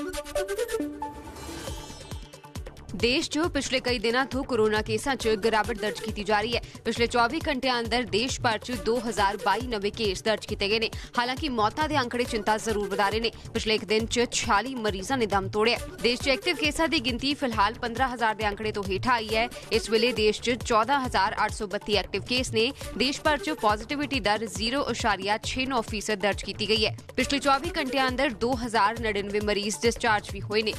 ハハハハ! ਦੇਸ਼ 'ਚ ਪਿਛਲੇ ਕਈ ਦਿਨਾਂ ਤੋਂ ਕੋਰੋਨਾ ਕੇਸਾਂ 'ਚ ਗਿਰਾਵਟ ਦਰਜ ਕੀਤੀ ਜਾ ਰਹੀ ਹੈ ਪਿਛਲੇ 24 ਘੰਟਿਆਂ ਅੰਦਰ ਦੇਸ਼ ਭਰ 'ਚ 2022 ਨਵੇਂ ਕੇਸ ਦਰਜ ਕੀਤੇ ਗਏ ਨੇ ਹਾਲਾਂਕਿ ਮੌਤਾਂ ਦੇ ਅੰਕੜੇ ਚਿੰਤਾ ਜ਼ਰੂਰ ਵਧਾ ਰਹੇ ਨੇ ਪਿਛਲੇ ਇੱਕ ਦਿਨ 'ਚ 46 ਮਰੀਜ਼ਾਂ ਨੇ ਦਮ ਤੋੜਿਆ ਦੇਸ਼ 'ਚ ਐਕਟਿਵ ਕੇਸਾਂ ਦੀ ਗਿਣਤੀ ਫਿਲਹਾਲ 15000 ਦੇ ਅੰਕੜੇ ਤੋਂ ਹੇਠਾਂ ਆਈ ਹੈ ਇਸ ਵੇਲੇ ਦੇਸ਼ 'ਚ 14832 ਐਕਟਿਵ ਕੇਸ ਨੇ ਦੇਸ਼ ਭਰ 'ਚ ਪੋਜ਼ਿਟਿਵਿਟੀ ਦਰ 0.69% ਦਰਜ ਕੀਤੀ ਗਈ ਹੈ ਪਿਛਲੇ 24 ਘੰਟਿਆਂ ਅੰਦਰ 2099 ਮਰੀਜ਼ ਡਿਸਚਾਰਜ ਵੀ ਹੋਏ ਨੇ